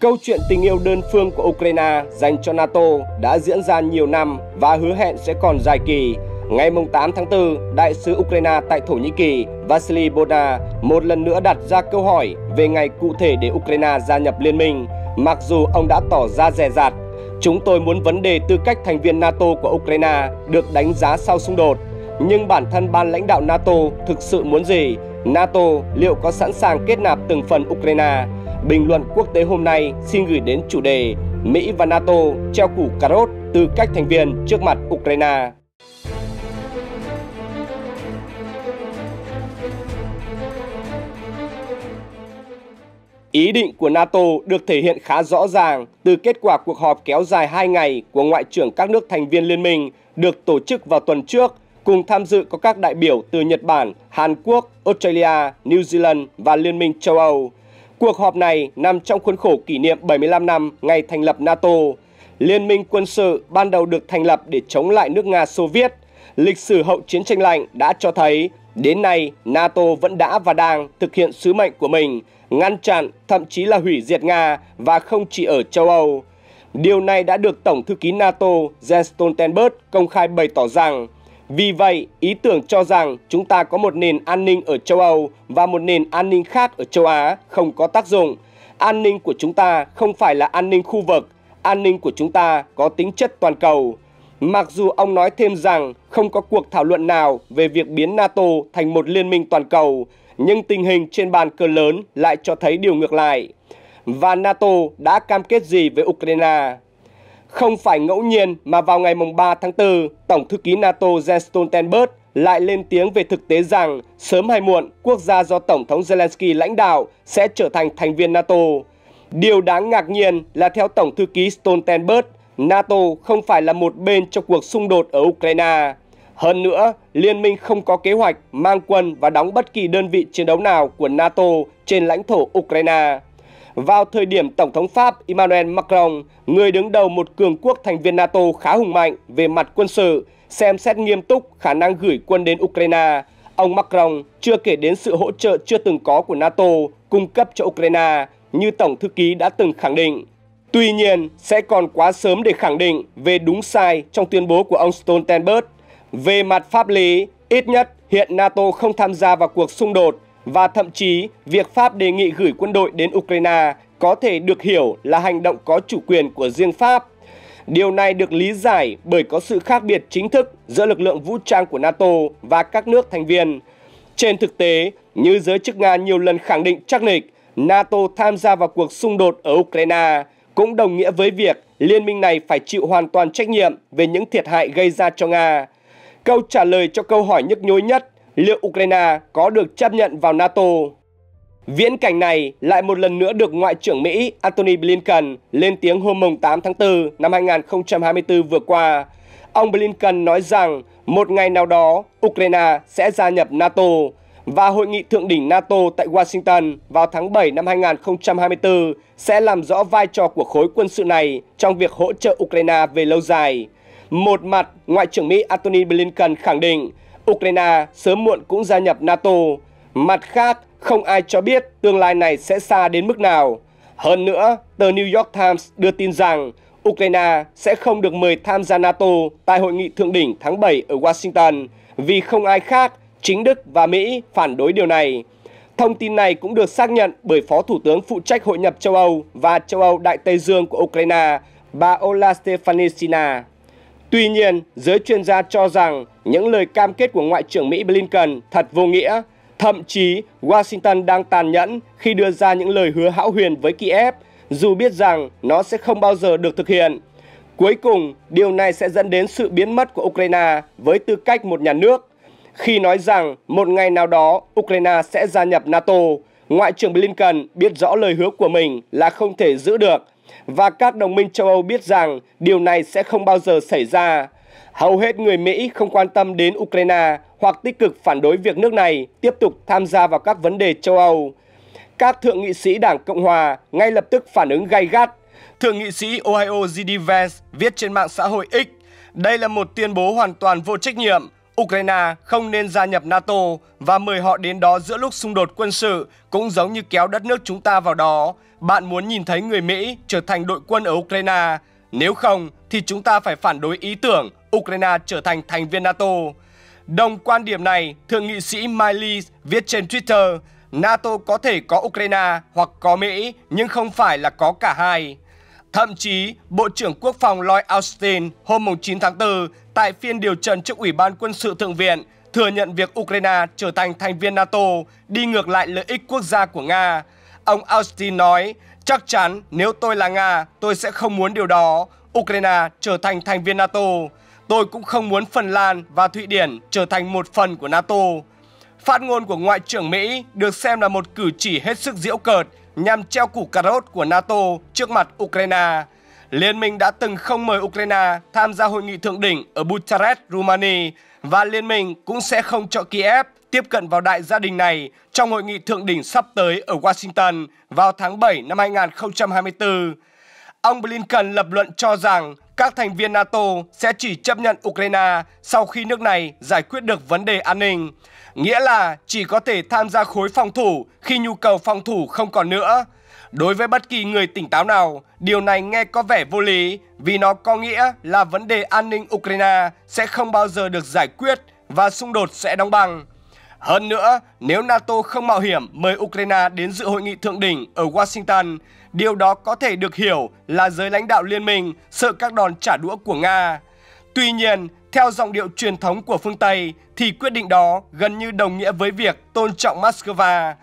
Câu chuyện tình yêu đơn phương của Ukraine dành cho NATO đã diễn ra nhiều năm và hứa hẹn sẽ còn dài kỳ. Ngày 8 tháng 4, Đại sứ Ukraine tại Thổ Nhĩ Kỳ Vasily Boda một lần nữa đặt ra câu hỏi về ngày cụ thể để Ukraine gia nhập liên minh, mặc dù ông đã tỏ ra dè dặt. Chúng tôi muốn vấn đề tư cách thành viên NATO của Ukraine được đánh giá sau xung đột. Nhưng bản thân ban lãnh đạo NATO thực sự muốn gì? NATO liệu có sẵn sàng kết nạp từng phần Ukraine? Bình luận quốc tế hôm nay xin gửi đến chủ đề Mỹ và NATO treo củ cà rốt từ cách thành viên trước mặt Ukraine. Ý định của NATO được thể hiện khá rõ ràng từ kết quả cuộc họp kéo dài 2 ngày của Ngoại trưởng các nước thành viên liên minh được tổ chức vào tuần trước, cùng tham dự có các đại biểu từ Nhật Bản, Hàn Quốc, Australia, New Zealand và Liên minh châu Âu. Cuộc họp này nằm trong khuôn khổ kỷ niệm 75 năm ngày thành lập NATO. Liên minh quân sự ban đầu được thành lập để chống lại nước Nga Xô Viết. Lịch sử hậu chiến tranh lạnh đã cho thấy đến nay NATO vẫn đã và đang thực hiện sứ mệnh của mình, ngăn chặn, thậm chí là hủy diệt Nga và không chỉ ở châu Âu. Điều này đã được Tổng thư ký NATO Jens Stoltenberg công khai bày tỏ rằng vì vậy, ý tưởng cho rằng chúng ta có một nền an ninh ở châu Âu và một nền an ninh khác ở châu Á không có tác dụng. An ninh của chúng ta không phải là an ninh khu vực, an ninh của chúng ta có tính chất toàn cầu. Mặc dù ông nói thêm rằng không có cuộc thảo luận nào về việc biến NATO thành một liên minh toàn cầu, nhưng tình hình trên bàn cờ lớn lại cho thấy điều ngược lại. Và NATO đã cam kết gì với Ukraine? Không phải ngẫu nhiên mà vào ngày 3 tháng 4, Tổng thư ký NATO Jens Stoltenberg lại lên tiếng về thực tế rằng sớm hay muộn, quốc gia do Tổng thống Zelensky lãnh đạo sẽ trở thành thành viên NATO. Điều đáng ngạc nhiên là theo Tổng thư ký Stoltenberg, NATO không phải là một bên trong cuộc xung đột ở Ukraine. Hơn nữa, liên minh không có kế hoạch mang quân và đóng bất kỳ đơn vị chiến đấu nào của NATO trên lãnh thổ Ukraine. Vào thời điểm Tổng thống Pháp Emmanuel Macron, người đứng đầu một cường quốc thành viên NATO khá hùng mạnh về mặt quân sự, xem xét nghiêm túc khả năng gửi quân đến Ukraine, ông Macron chưa kể đến sự hỗ trợ chưa từng có của NATO cung cấp cho Ukraine như Tổng thư ký đã từng khẳng định. Tuy nhiên, sẽ còn quá sớm để khẳng định về đúng sai trong tuyên bố của ông Stoltenberg. Về mặt pháp lý, ít nhất hiện NATO không tham gia vào cuộc xung đột và thậm chí việc Pháp đề nghị gửi quân đội đến Ukraine có thể được hiểu là hành động có chủ quyền của riêng Pháp. Điều này được lý giải bởi có sự khác biệt chính thức giữa lực lượng vũ trang của NATO và các nước thành viên. Trên thực tế, như giới chức Nga nhiều lần khẳng định chắc nịch, NATO tham gia vào cuộc xung đột ở Ukraine cũng đồng nghĩa với việc liên minh này phải chịu hoàn toàn trách nhiệm về những thiệt hại gây ra cho Nga. Câu trả lời cho câu hỏi nhức nhối nhất liệu Ukraine có được chấp nhận vào NATO. Viễn cảnh này lại một lần nữa được Ngoại trưởng Mỹ Antony Blinken lên tiếng hôm 8 tháng 4 năm 2024 vừa qua. Ông Blinken nói rằng một ngày nào đó Ukraine sẽ gia nhập NATO và hội nghị thượng đỉnh NATO tại Washington vào tháng 7 năm 2024 sẽ làm rõ vai trò của khối quân sự này trong việc hỗ trợ Ukraine về lâu dài. Một mặt, Ngoại trưởng Mỹ Antony Blinken khẳng định Ukraine sớm muộn cũng gia nhập NATO. Mặt khác, không ai cho biết tương lai này sẽ xa đến mức nào. Hơn nữa, tờ New York Times đưa tin rằng Ukraine sẽ không được mời tham gia NATO tại hội nghị thượng đỉnh tháng 7 ở Washington vì không ai khác, chính Đức và Mỹ phản đối điều này. Thông tin này cũng được xác nhận bởi Phó Thủ tướng phụ trách hội nhập châu Âu và châu Âu Đại Tây Dương của Ukraine, bà Ola Stefanishina. Tuy nhiên, giới chuyên gia cho rằng những lời cam kết của Ngoại trưởng Mỹ Blinken thật vô nghĩa. Thậm chí, Washington đang tàn nhẫn khi đưa ra những lời hứa hão huyền với Kiev, dù biết rằng nó sẽ không bao giờ được thực hiện. Cuối cùng, điều này sẽ dẫn đến sự biến mất của Ukraine với tư cách một nhà nước. Khi nói rằng một ngày nào đó Ukraine sẽ gia nhập NATO, Ngoại trưởng Blinken biết rõ lời hứa của mình là không thể giữ được và các đồng minh châu Âu biết rằng điều này sẽ không bao giờ xảy ra. Hầu hết người Mỹ không quan tâm đến Ukraine hoặc tích cực phản đối việc nước này tiếp tục tham gia vào các vấn đề châu Âu. Các thượng nghị sĩ Đảng Cộng Hòa ngay lập tức phản ứng gay gắt. Thượng nghị sĩ Ohio G.D. Vance viết trên mạng xã hội X, đây là một tuyên bố hoàn toàn vô trách nhiệm. Ukraine không nên gia nhập NATO và mời họ đến đó giữa lúc xung đột quân sự cũng giống như kéo đất nước chúng ta vào đó. Bạn muốn nhìn thấy người Mỹ trở thành đội quân ở Ukraine. Nếu không thì chúng ta phải phản đối ý tưởng Ukraine trở thành thành viên NATO. Đồng quan điểm này, Thượng nghị sĩ Miley viết trên Twitter, NATO có thể có Ukraine hoặc có Mỹ, nhưng không phải là có cả hai. Thậm chí, Bộ trưởng Quốc phòng Lloyd Austin hôm 9 tháng 4 tại phiên điều trần trước Ủy ban Quân sự Thượng viện thừa nhận việc Ukraine trở thành thành viên NATO đi ngược lại lợi ích quốc gia của Nga. Ông Austin nói, chắc chắn nếu tôi là Nga, tôi sẽ không muốn điều đó. Ukraine trở thành thành viên NATO. Tôi cũng không muốn Phần Lan và Thụy Điển trở thành một phần của NATO. Phát ngôn của Ngoại trưởng Mỹ được xem là một cử chỉ hết sức diễu cợt nhằm treo củ cà rốt của NATO trước mặt Ukraine. Liên minh đã từng không mời Ukraine tham gia hội nghị thượng đỉnh ở Bucharest, Romania và Liên minh cũng sẽ không cho Kiev tiếp cận vào đại gia đình này trong hội nghị thượng đỉnh sắp tới ở Washington vào tháng 7 năm 2024. Ông Blinken lập luận cho rằng các thành viên NATO sẽ chỉ chấp nhận Ukraine sau khi nước này giải quyết được vấn đề an ninh, nghĩa là chỉ có thể tham gia khối phòng thủ khi nhu cầu phòng thủ không còn nữa. Đối với bất kỳ người tỉnh táo nào, điều này nghe có vẻ vô lý vì nó có nghĩa là vấn đề an ninh Ukraine sẽ không bao giờ được giải quyết và xung đột sẽ đóng băng. Hơn nữa, nếu NATO không mạo hiểm mời Ukraine đến dự hội nghị thượng đỉnh ở Washington, điều đó có thể được hiểu là giới lãnh đạo liên minh sợ các đòn trả đũa của Nga. Tuy nhiên, theo giọng điệu truyền thống của phương Tây thì quyết định đó gần như đồng nghĩa với việc tôn trọng Moscow.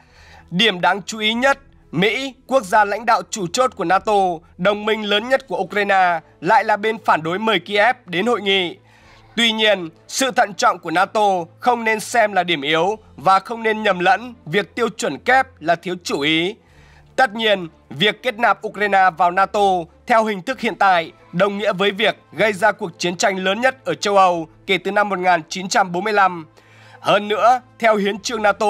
Điểm đáng chú ý nhất, Mỹ, quốc gia lãnh đạo chủ chốt của NATO, đồng minh lớn nhất của Ukraine, lại là bên phản đối mời Kiev đến hội nghị. Tuy nhiên, sự thận trọng của NATO không nên xem là điểm yếu và không nên nhầm lẫn việc tiêu chuẩn kép là thiếu chủ ý. Tất nhiên, việc kết nạp Ukraine vào NATO theo hình thức hiện tại đồng nghĩa với việc gây ra cuộc chiến tranh lớn nhất ở châu Âu kể từ năm 1945. Hơn nữa, theo hiến trương NATO,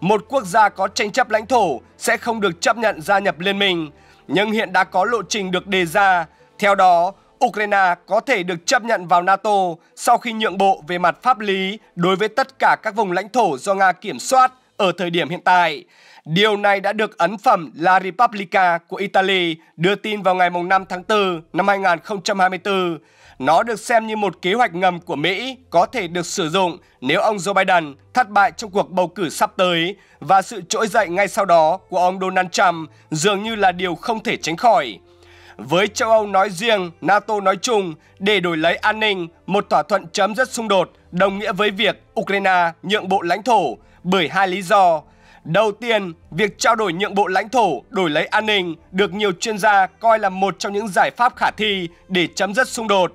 một quốc gia có tranh chấp lãnh thổ sẽ không được chấp nhận gia nhập liên minh, nhưng hiện đã có lộ trình được đề ra. Theo đó, Ukraine có thể được chấp nhận vào NATO sau khi nhượng bộ về mặt pháp lý đối với tất cả các vùng lãnh thổ do Nga kiểm soát ở thời điểm hiện tại. Điều này đã được ấn phẩm La Repubblica của Italy đưa tin vào ngày 5 tháng 4 năm 2024. Nó được xem như một kế hoạch ngầm của Mỹ có thể được sử dụng nếu ông Joe Biden thất bại trong cuộc bầu cử sắp tới và sự trỗi dậy ngay sau đó của ông Donald Trump dường như là điều không thể tránh khỏi. Với châu Âu nói riêng, NATO nói chung, để đổi lấy an ninh, một thỏa thuận chấm dứt xung đột đồng nghĩa với việc Ukraine nhượng bộ lãnh thổ bởi hai lý do. Đầu tiên, việc trao đổi nhượng bộ lãnh thổ đổi lấy an ninh được nhiều chuyên gia coi là một trong những giải pháp khả thi để chấm dứt xung đột.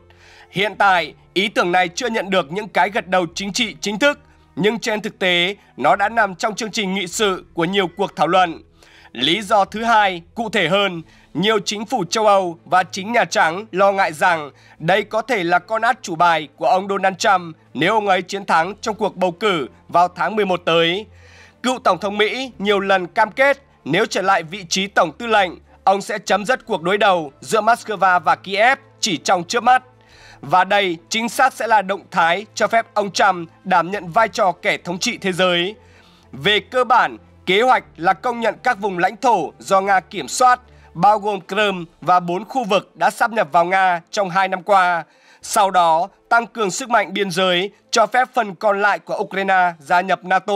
Hiện tại, ý tưởng này chưa nhận được những cái gật đầu chính trị chính thức, nhưng trên thực tế, nó đã nằm trong chương trình nghị sự của nhiều cuộc thảo luận. Lý do thứ hai, cụ thể hơn, nhiều chính phủ châu Âu và chính Nhà Trắng lo ngại rằng đây có thể là con át chủ bài của ông Donald Trump nếu ông ấy chiến thắng trong cuộc bầu cử vào tháng 11 tới. Cựu Tổng thống Mỹ nhiều lần cam kết nếu trở lại vị trí Tổng tư lệnh, ông sẽ chấm dứt cuộc đối đầu giữa Moscow và Kiev chỉ trong trước mắt. Và đây chính xác sẽ là động thái cho phép ông Trump đảm nhận vai trò kẻ thống trị thế giới. Về cơ bản, kế hoạch là công nhận các vùng lãnh thổ do Nga kiểm soát, bao gồm Crimea và bốn khu vực đã sắp nhập vào Nga trong hai năm qua. Sau đó, tăng cường sức mạnh biên giới, cho phép phần còn lại của Ukraine gia nhập NATO.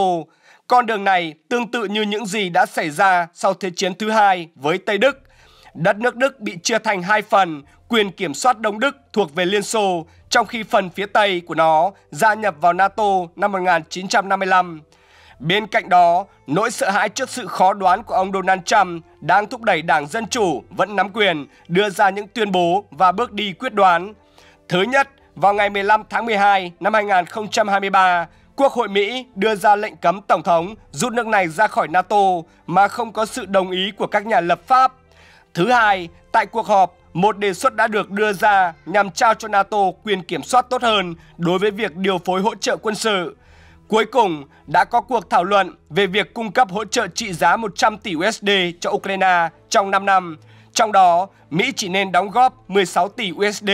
Con đường này tương tự như những gì đã xảy ra sau Thế chiến thứ hai với Tây Đức. Đất nước Đức bị chia thành hai phần, quyền kiểm soát Đông Đức thuộc về Liên Xô, trong khi phần phía Tây của nó gia nhập vào NATO năm 1955. Bên cạnh đó, nỗi sợ hãi trước sự khó đoán của ông Donald Trump đang thúc đẩy Đảng Dân Chủ vẫn nắm quyền đưa ra những tuyên bố và bước đi quyết đoán. Thứ nhất, vào ngày 15 tháng 12 năm 2023, Quốc hội Mỹ đưa ra lệnh cấm Tổng thống rút nước này ra khỏi NATO mà không có sự đồng ý của các nhà lập pháp. Thứ hai, tại cuộc họp, một đề xuất đã được đưa ra nhằm trao cho NATO quyền kiểm soát tốt hơn đối với việc điều phối hỗ trợ quân sự. Cuối cùng, đã có cuộc thảo luận về việc cung cấp hỗ trợ trị giá 100 tỷ USD cho Ukraine trong 5 năm. Trong đó, Mỹ chỉ nên đóng góp 16 tỷ USD.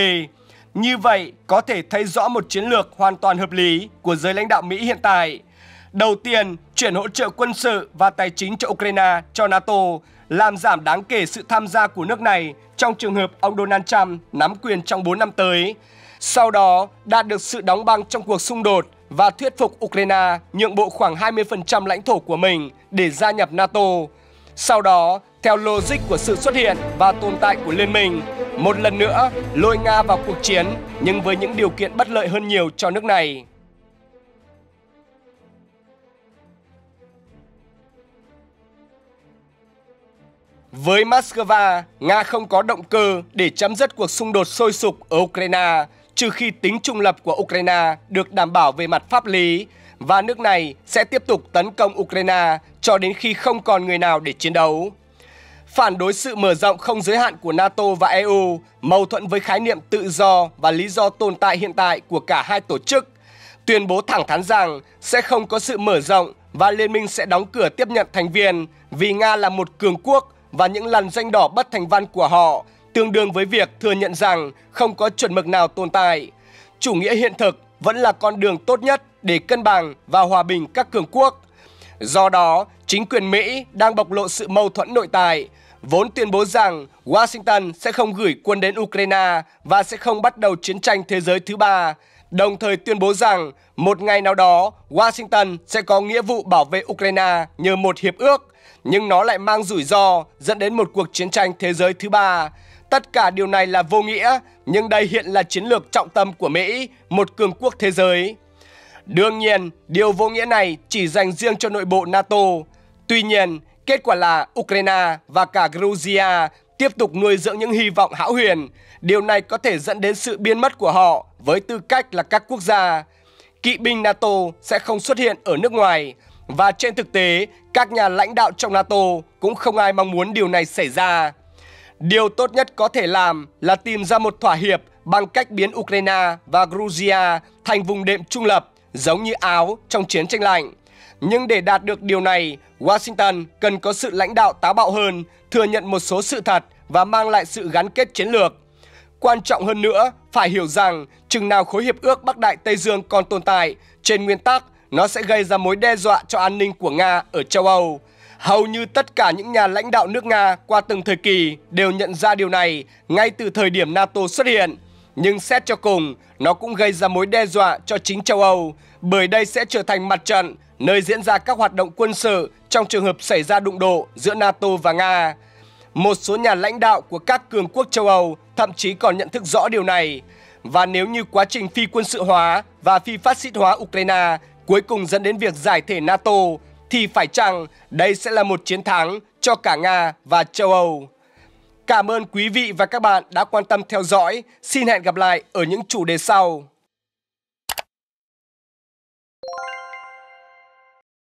Như vậy, có thể thấy rõ một chiến lược hoàn toàn hợp lý của giới lãnh đạo Mỹ hiện tại. Đầu tiên, chuyển hỗ trợ quân sự và tài chính cho Ukraine cho NATO, làm giảm đáng kể sự tham gia của nước này trong trường hợp ông Donald Trump nắm quyền trong 4 năm tới. Sau đó, đạt được sự đóng băng trong cuộc xung đột và thuyết phục Ukraine nhượng bộ khoảng 20% lãnh thổ của mình để gia nhập NATO. Sau đó, theo logic của sự xuất hiện và tồn tại của liên minh, một lần nữa lôi Nga vào cuộc chiến nhưng với những điều kiện bất lợi hơn nhiều cho nước này. Với Moscow, Nga không có động cơ để chấm dứt cuộc xung đột sôi sục ở Ukraine trừ khi tính trung lập của Ukraine được đảm bảo về mặt pháp lý và nước này sẽ tiếp tục tấn công Ukraine cho đến khi không còn người nào để chiến đấu. Phản đối sự mở rộng không giới hạn của NATO và EU, mâu thuẫn với khái niệm tự do và lý do tồn tại hiện tại của cả hai tổ chức, tuyên bố thẳng thắn rằng sẽ không có sự mở rộng và liên minh sẽ đóng cửa tiếp nhận thành viên vì Nga là một cường quốc và những lần danh đỏ bất thành văn của họ tương đương với việc thừa nhận rằng không có chuẩn mực nào tồn tại. Chủ nghĩa hiện thực vẫn là con đường tốt nhất để cân bằng và hòa bình các cường quốc. Do đó, chính quyền Mỹ đang bộc lộ sự mâu thuẫn nội tại, vốn tuyên bố rằng Washington sẽ không gửi quân đến Ukraine và sẽ không bắt đầu chiến tranh thế giới thứ ba, đồng thời tuyên bố rằng một ngày nào đó Washington sẽ có nghĩa vụ bảo vệ Ukraine nhờ một hiệp ước, nhưng nó lại mang rủi ro dẫn đến một cuộc chiến tranh thế giới thứ ba. Tất cả điều này là vô nghĩa, nhưng đây hiện là chiến lược trọng tâm của Mỹ, một cường quốc thế giới. Đương nhiên, điều vô nghĩa này chỉ dành riêng cho nội bộ NATO. Tuy nhiên, kết quả là Ukraine và cả Georgia tiếp tục nuôi dưỡng những hy vọng hão huyền. Điều này có thể dẫn đến sự biến mất của họ với tư cách là các quốc gia. Kỵ binh NATO sẽ không xuất hiện ở nước ngoài. Và trên thực tế, các nhà lãnh đạo trong NATO cũng không ai mong muốn điều này xảy ra. Điều tốt nhất có thể làm là tìm ra một thỏa hiệp bằng cách biến Ukraine và Georgia thành vùng đệm trung lập, giống như Áo trong chiến tranh lạnh. Nhưng để đạt được điều này, Washington cần có sự lãnh đạo táo bạo hơn, thừa nhận một số sự thật và mang lại sự gắn kết chiến lược. Quan trọng hơn nữa, phải hiểu rằng chừng nào khối hiệp ước Bắc Đại Tây Dương còn tồn tại, trên nguyên tắc nó sẽ gây ra mối đe dọa cho an ninh của Nga ở châu Âu. Hầu như tất cả những nhà lãnh đạo nước Nga qua từng thời kỳ đều nhận ra điều này ngay từ thời điểm NATO xuất hiện. Nhưng xét cho cùng, nó cũng gây ra mối đe dọa cho chính châu Âu, bởi đây sẽ trở thành mặt trận nơi diễn ra các hoạt động quân sự trong trường hợp xảy ra đụng độ giữa NATO và Nga. Một số nhà lãnh đạo của các cường quốc châu Âu thậm chí còn nhận thức rõ điều này. Và nếu như quá trình phi quân sự hóa và phi phát xít hóa Ukraine cuối cùng dẫn đến việc giải thể NATO, thì phải chăng đây sẽ là một chiến thắng cho cả Nga và châu Âu. Cảm ơn quý vị và các bạn đã quan tâm theo dõi. Xin hẹn gặp lại ở những chủ đề sau.